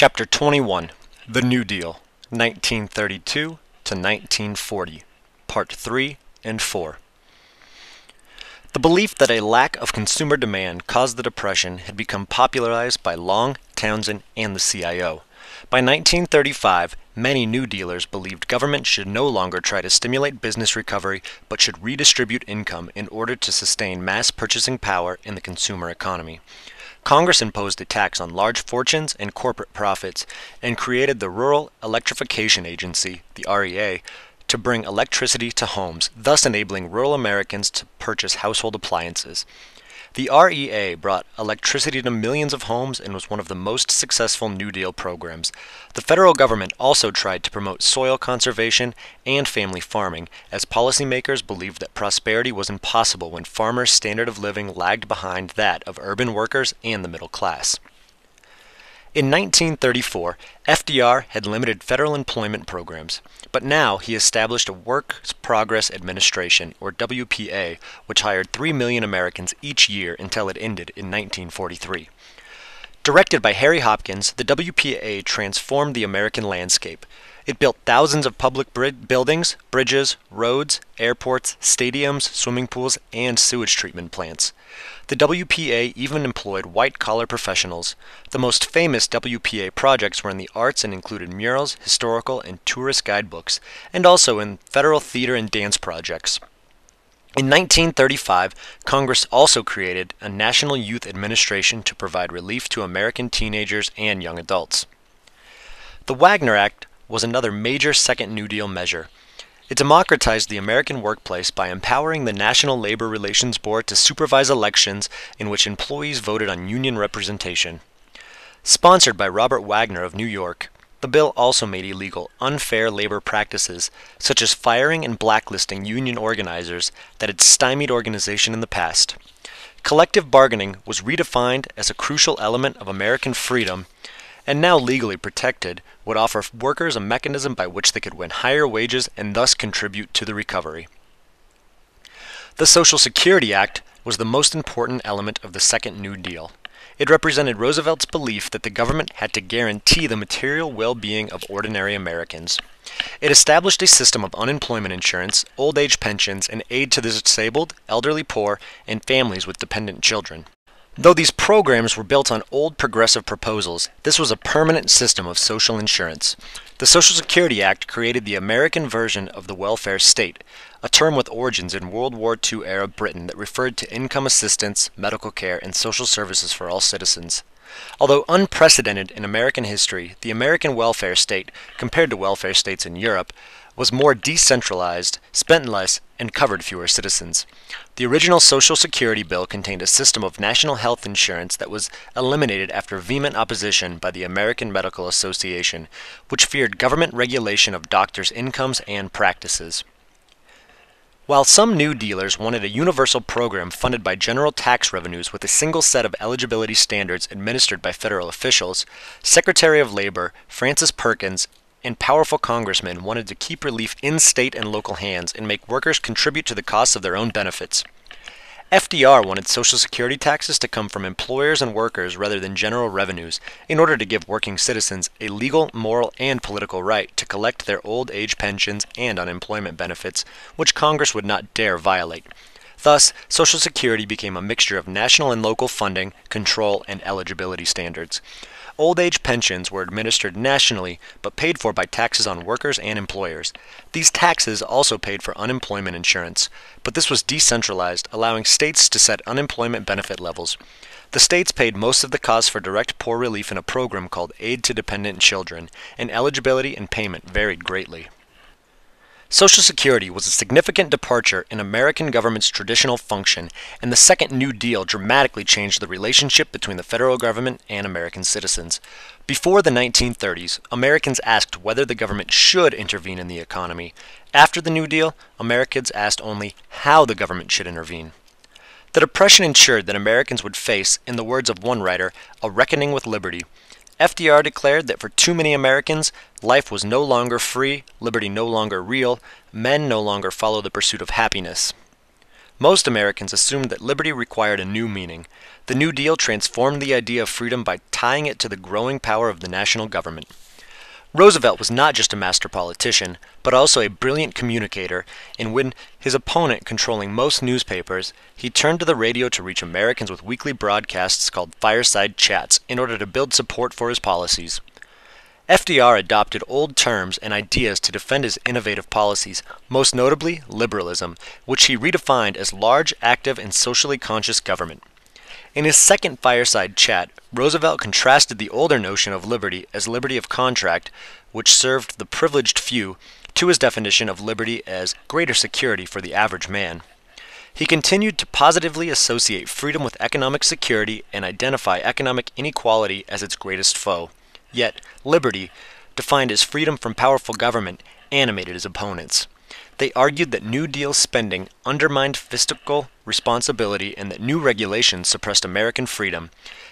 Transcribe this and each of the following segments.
Chapter 21 The New Deal, 1932 to 1940, Part 3 and 4. The belief that a lack of consumer demand caused the Depression had become popularized by Long, Townsend, and the CIO. By 1935, many New Dealers believed government should no longer try to stimulate business recovery, but should redistribute income in order to sustain mass purchasing power in the consumer economy. Congress imposed a tax on large fortunes and corporate profits and created the Rural Electrification Agency, the REA, to bring electricity to homes, thus enabling rural Americans to purchase household appliances. The REA brought electricity to millions of homes and was one of the most successful New Deal programs. The federal government also tried to promote soil conservation and family farming, as policymakers believed that prosperity was impossible when farmers' standard of living lagged behind that of urban workers and the middle class. In 1934, FDR had limited federal employment programs, but now he established a Works Progress Administration, or WPA, which hired 3 million Americans each year until it ended in 1943. Directed by Harry Hopkins, the WPA transformed the American landscape. It built thousands of public buildings, bridges, roads, airports, stadiums, swimming pools, and sewage treatment plants. The WPA even employed white collar professionals. The most famous WPA projects were in the arts and included murals, historical, and tourist guidebooks, and also in federal theater and dance projects. In 1935, Congress also created a National Youth Administration to provide relief to American teenagers and young adults. The Wagner Act was another major Second New Deal measure. It democratized the American workplace by empowering the National Labor Relations Board to supervise elections in which employees voted on union representation. Sponsored by Robert Wagner of New York, the bill also made illegal unfair labor practices, such as firing and blacklisting union organizers that had stymied organization in the past. Collective bargaining was redefined as a crucial element of American freedom and now legally protected, would offer workers a mechanism by which they could win higher wages and thus contribute to the recovery. The Social Security Act was the most important element of the Second New Deal. It represented Roosevelt's belief that the government had to guarantee the material well being of ordinary Americans. It established a system of unemployment insurance, old age pensions, and aid to the disabled, elderly poor, and families with dependent children. Though these programs were built on old progressive proposals, this was a permanent system of social insurance. The Social Security Act created the American version of the welfare state, a term with origins in World War II era Britain that referred to income assistance, medical care, and social services for all citizens. Although unprecedented in American history, the American welfare state, compared to welfare states in Europe, was more decentralized, spent less, and covered fewer citizens. The original Social Security bill contained a system of national health insurance that was eliminated after vehement opposition by the American Medical Association, which feared government regulation of doctors' incomes and practices. While some New Dealers wanted a universal program funded by general tax revenues with a single set of eligibility standards administered by federal officials, Secretary of Labor Frances Perkins and powerful congressmen wanted to keep relief in state and local hands and make workers contribute to the costs of their own benefits. FDR wanted Social Security taxes to come from employers and workers rather than general revenues in order to give working citizens a legal, moral, and political right to collect their old age pensions and unemployment benefits, which Congress would not dare violate. Thus, Social Security became a mixture of national and local funding, control, and eligibility standards. Old age pensions were administered nationally but paid for by taxes on workers and employers. These taxes also paid for unemployment insurance, but this was decentralized, allowing states to set unemployment benefit levels. The states paid most of the costs for direct poor relief in a program called Aid to Dependent Children, and eligibility and payment varied greatly. Social Security was a significant departure in American government's traditional function, and the Second New Deal dramatically changed the relationship between the federal government and American citizens. Before the 1930s, Americans asked whether the government should intervene in the economy. After the New Deal, Americans asked only how the government should intervene. The Depression ensured that Americans would face, in the words of one writer, a reckoning with liberty. FDR declared that for too many Americans, life was no longer free, liberty no longer real, men no longer follow the pursuit of happiness. most Americans assumed that liberty required a new meaning. The New Deal transformed the idea of freedom by tying it to the growing power of the national government. Roosevelt was not just a master politician, but also a brilliant communicator, and when his opponent controlling most newspapers, he turned to the radio to reach Americans with weekly broadcasts called fireside chats in order to build support for his policies. FDR adopted old terms and ideas to defend his innovative policies, most notably liberalism, which he redefined as large, active, and socially conscious government. In his second fireside chat, Roosevelt contrasted the older notion of liberty as liberty of contract, which served the privileged few, to his definition of liberty as greater security for the average man. He continued to positively associate freedom with economic security and identify economic inequality as its greatest foe. Yet, liberty, defined as freedom from powerful government, animated his opponents. They argued that New Deal spending undermined fiscal responsibility and that new regulations suppressed American freedom.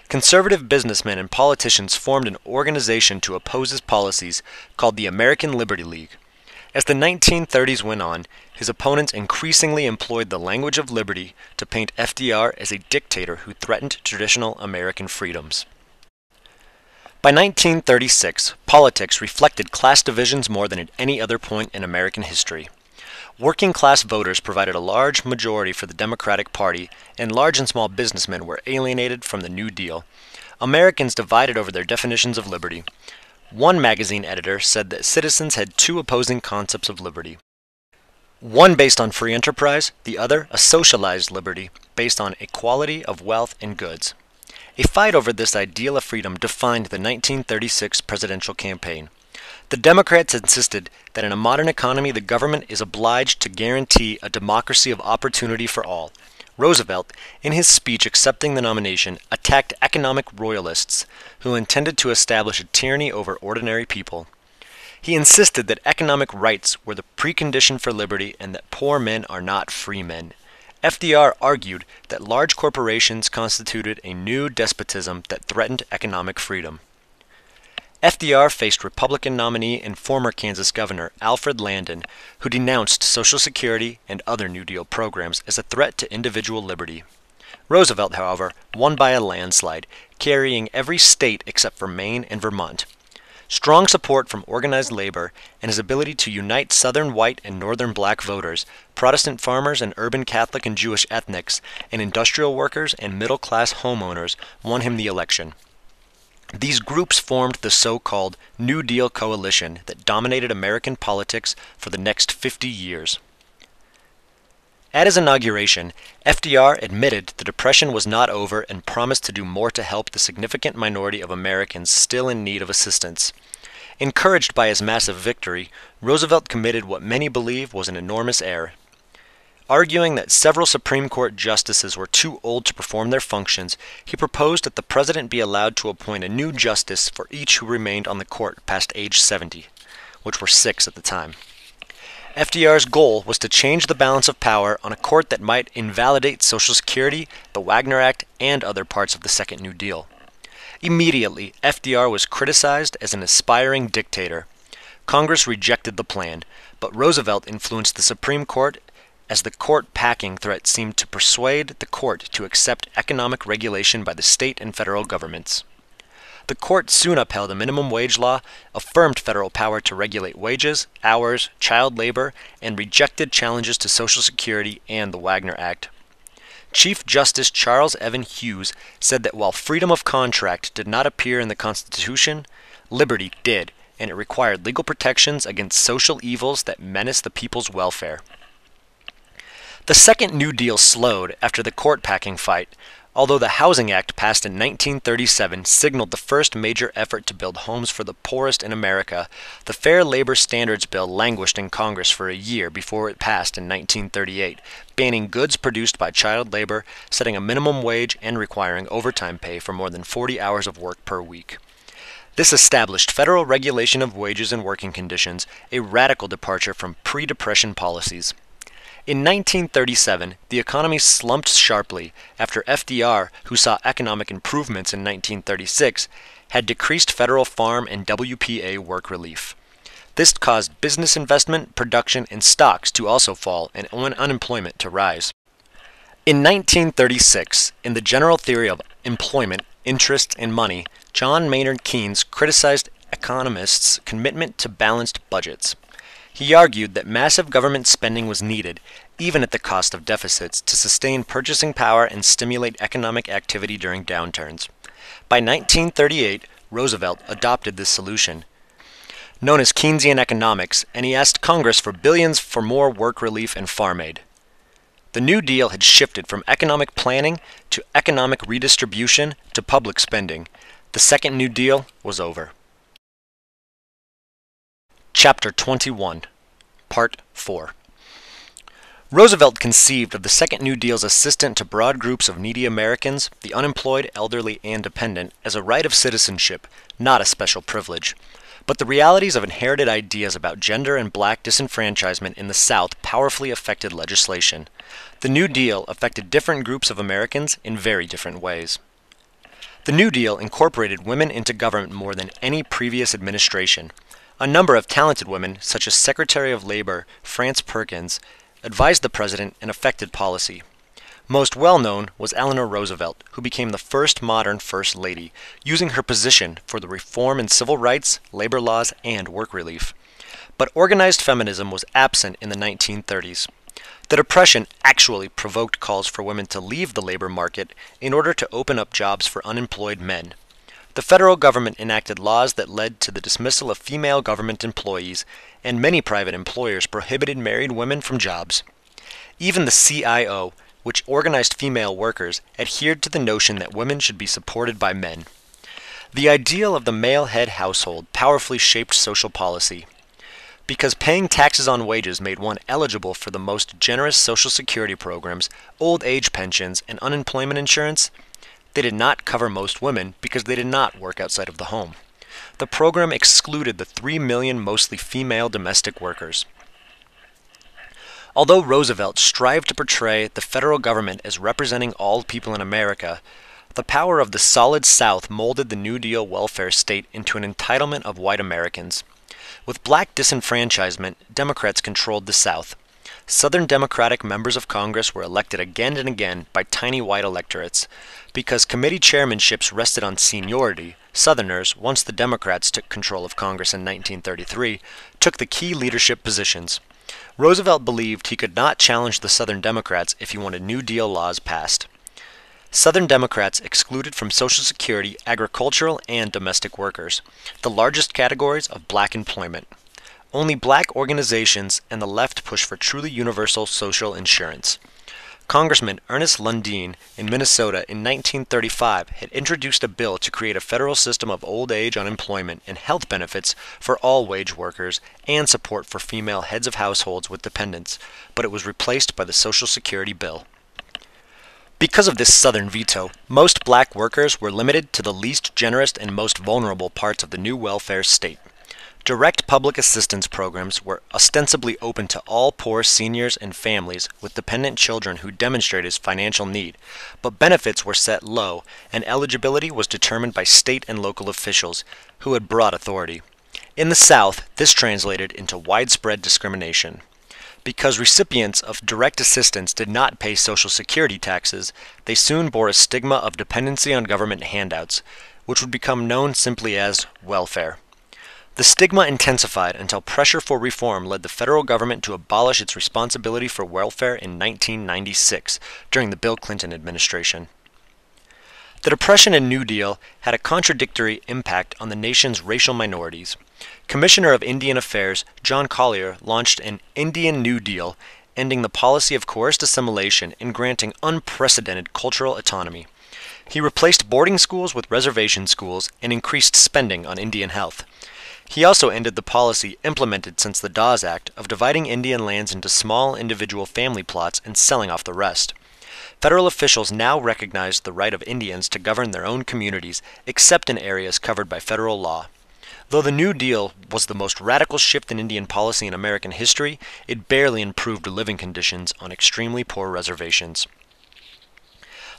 Conservative businessmen and politicians formed an organization to oppose his policies called the American Liberty League. As the 1930s went on, his opponents increasingly employed the language of liberty to paint FDR as a dictator who threatened traditional American freedoms. By 1936, politics reflected class divisions more than at any other point in American history. Working class voters provided a large majority for the Democratic Party, and large and small businessmen were alienated from the New Deal. Americans divided over their definitions of liberty. One magazine editor said that citizens had two opposing concepts of liberty one based on free enterprise, the other a socialized liberty based on equality of wealth and goods. A fight over this ideal of freedom defined the 1936 presidential campaign. The Democrats insisted that in a modern economy, the government is obliged to guarantee a democracy of opportunity for all. Roosevelt, in his speech accepting the nomination, attacked economic royalists who intended to establish a tyranny over ordinary people. He insisted that economic rights were the precondition for liberty and that poor men are not free men. FDR argued that large corporations constituted a new despotism that threatened economic freedom. FDR faced Republican nominee and former Kansas Governor Alfred Landon, who denounced Social Security and other New Deal programs as a threat to individual liberty. Roosevelt, however, won by a landslide, carrying every state except for Maine and Vermont. Strong support from organized labor and his ability to unite Southern white and Northern black voters, Protestant farmers and urban Catholic and Jewish ethnics, and industrial workers and middle class homeowners won him the election. These groups formed the so called New Deal coalition that dominated American politics for the next 50 years. At his inauguration, FDR admitted the Depression was not over and promised to do more to help the significant minority of Americans still in need of assistance. Encouraged by his massive victory, Roosevelt committed what many believe was an enormous error. Arguing that several Supreme Court justices were too old to perform their functions, he proposed that the president be allowed to appoint a new justice for each who remained on the court past age 70, which were six at the time. FDR's goal was to change the balance of power on a court that might invalidate Social Security, the Wagner Act, and other parts of the Second New Deal. Immediately, FDR was criticized as an aspiring dictator. Congress rejected the plan, but Roosevelt influenced the Supreme Court as the court packing threat seemed to persuade the court to accept economic regulation by the state and federal governments. The court soon upheld a minimum wage law, affirmed federal power to regulate wages, hours, child labor, and rejected challenges to Social Security and the Wagner Act. Chief Justice Charles Evan Hughes said that while freedom of contract did not appear in the Constitution, liberty did, and it required legal protections against social evils that menace the people's welfare. The Second New Deal slowed after the court packing fight, although the Housing Act passed in 1937 signaled the first major effort to build homes for the poorest in America. The Fair Labor Standards Bill languished in Congress for a year before it passed in 1938, banning goods produced by child labor, setting a minimum wage, and requiring overtime pay for more than 40 hours of work per week. This established federal regulation of wages and working conditions, a radical departure from pre Depression policies. In 1937, the economy slumped sharply after FDR, who saw economic improvements in 1936, had decreased federal farm and WPA work relief. This caused business investment, production, and stocks to also fall and unemployment to rise. In 1936, in the General Theory of Employment, Interest, and Money, John Maynard Keynes criticized economists' commitment to balanced budgets. He argued that massive government spending was needed, even at the cost of deficits, to sustain purchasing power and stimulate economic activity during downturns. By 1938, Roosevelt adopted this solution, known as Keynesian economics, and he asked Congress for billions for more work relief and farm aid. The New Deal had shifted from economic planning to economic redistribution to public spending. The Second New Deal was over. Chapter 21, Part 4 Roosevelt conceived of the Second New Deal's assistance to broad groups of needy Americans, the unemployed, elderly, and dependent, as a right of citizenship, not a special privilege. But the realities of inherited ideas about gender and black disenfranchisement in the South powerfully affected legislation. The New Deal affected different groups of Americans in very different ways. The New Deal incorporated women into government more than any previous administration. A number of talented women, such as Secretary of Labor France Perkins, advised the president and affected policy. Most well known was Eleanor Roosevelt, who became the first modern First Lady, using her position for the reform in civil rights, labor laws, and work relief. But organized feminism was absent in the 1930s. The Depression actually provoked calls for women to leave the labor market in order to open up jobs for unemployed men. The federal government enacted laws that led to the dismissal of female government employees, and many private employers prohibited married women from jobs. Even the CIO, which organized female workers, adhered to the notion that women should be supported by men. The ideal of the male head household powerfully shaped social policy. Because paying taxes on wages made one eligible for the most generous Social Security programs, old age pensions, and unemployment insurance, they did not cover most women because they did not work outside of the home. The program excluded the 3 million mostly female domestic workers. Although Roosevelt strived to portray the federal government as representing all people in America, the power of the Solid South molded the New Deal welfare state into an entitlement of white Americans. With black disenfranchisement, Democrats controlled the South. Southern Democratic members of Congress were elected again and again by tiny white electorates. Because committee chairmanships rested on seniority, Southerners, once the Democrats took control of Congress in 1933, took the key leadership positions. Roosevelt believed he could not challenge the Southern Democrats if he wanted New Deal laws passed. Southern Democrats excluded from Social Security agricultural and domestic workers, the largest categories of black employment. Only black organizations and the left push for truly universal social insurance. Congressman Ernest Lundeen in Minnesota in 1935 had introduced a bill to create a federal system of old age unemployment and health benefits for all wage workers and support for female heads of households with dependents, but it was replaced by the Social Security bill. Because of this Southern veto, most black workers were limited to the least generous and most vulnerable parts of the new welfare state. Direct public assistance programs were ostensibly open to all poor seniors and families with dependent children who demonstrated financial need, but benefits were set low and eligibility was determined by state and local officials who had broad authority. In the South, this translated into widespread discrimination. Because recipients of direct assistance did not pay Social Security taxes, they soon bore a stigma of dependency on government handouts, which would become known simply as welfare. The stigma intensified until pressure for reform led the federal government to abolish its responsibility for welfare in 1996 during the Bill Clinton administration. The Depression and New Deal had a contradictory impact on the nation's racial minorities. Commissioner of Indian Affairs John Collier launched an Indian New Deal, ending the policy of coerced assimilation and granting unprecedented cultural autonomy. He replaced boarding schools with reservation schools and increased spending on Indian health. He also ended the policy implemented since the Dawes Act of dividing Indian lands into small individual family plots and selling off the rest. Federal officials now recognized the right of Indians to govern their own communities, except in areas covered by federal law. Though the New Deal was the most radical shift in Indian policy in American history, it barely improved living conditions on extremely poor reservations.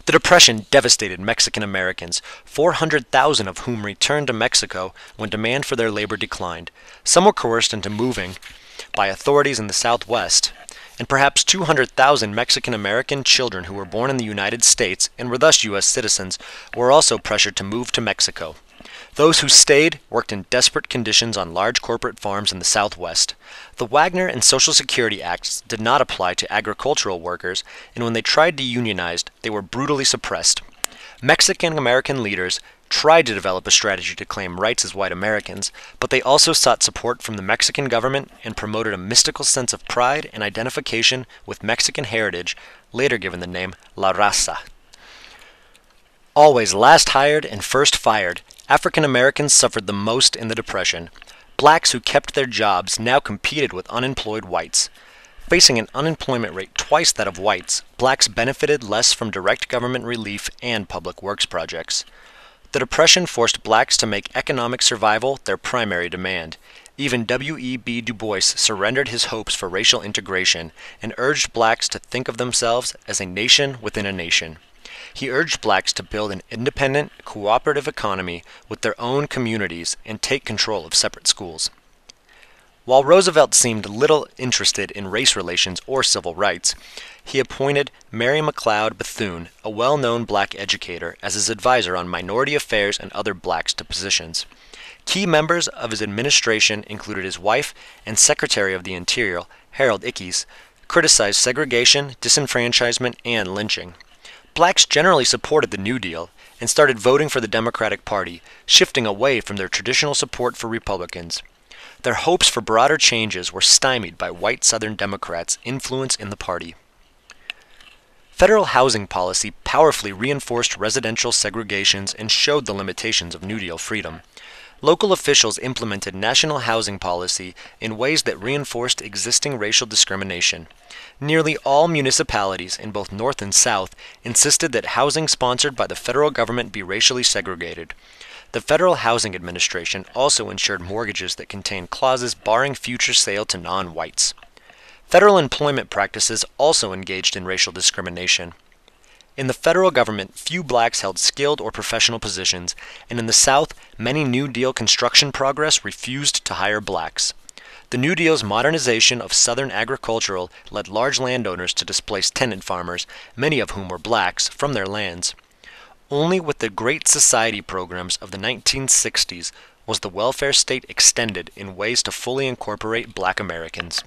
The Depression devastated Mexican Americans, 400,000 of whom returned to Mexico when demand for their labor declined. Some were coerced into moving by authorities in the Southwest. and perhaps 200,000 Mexican American children who were born in the United States and were thus U.S. citizens were also pressured to move to Mexico. Those who stayed worked in desperate conditions on large corporate farms in the Southwest. The Wagner and Social Security Acts did not apply to agricultural workers, and when they tried to unionize, they were brutally suppressed. Mexican American leaders tried to develop a strategy to claim rights as white Americans, but they also sought support from the Mexican government and promoted a mystical sense of pride and identification with Mexican heritage, later given the name La Raza. Always last hired and first fired, African Americans suffered the most in the Depression. Blacks who kept their jobs now competed with unemployed whites. Facing an unemployment rate twice that of whites, blacks benefited less from direct government relief and public works projects. The Depression forced blacks to make economic survival their primary demand. Even W.E.B. Du Bois surrendered his hopes for racial integration and urged blacks to think of themselves as a nation within a nation. He urged blacks to build an independent, cooperative economy with their own communities and take control of separate schools. While Roosevelt seemed little interested in race relations or civil rights, he appointed Mary McLeod Bethune, a well known black educator, as his advisor on minority affairs and other blacks to positions. Key members of his administration included his wife and Secretary of the Interior, Harold Ickes, criticized segregation, disenfranchisement, and lynching. Blacks generally supported the New Deal and started voting for the Democratic Party, shifting away from their traditional support for Republicans. Their hopes for broader changes were stymied by white Southern Democrats' influence in the party. Federal housing policy powerfully reinforced residential segregations and showed the limitations of New Deal freedom. Local officials implemented national housing policy in ways that reinforced existing racial discrimination. Nearly all municipalities in both North and South insisted that housing sponsored by the federal government be racially segregated. The Federal Housing Administration also insured mortgages that contained clauses barring future sale to non whites. Federal employment practices also engaged in racial discrimination. In the federal government, few blacks held skilled or professional positions, and in the South, many New Deal construction progress refused to hire blacks. The New Deal's modernization of Southern agricultural led large landowners to displace tenant farmers, many of whom were blacks, from their lands. Only with the Great Society programs of the 1960s was the welfare state extended in ways to fully incorporate black Americans.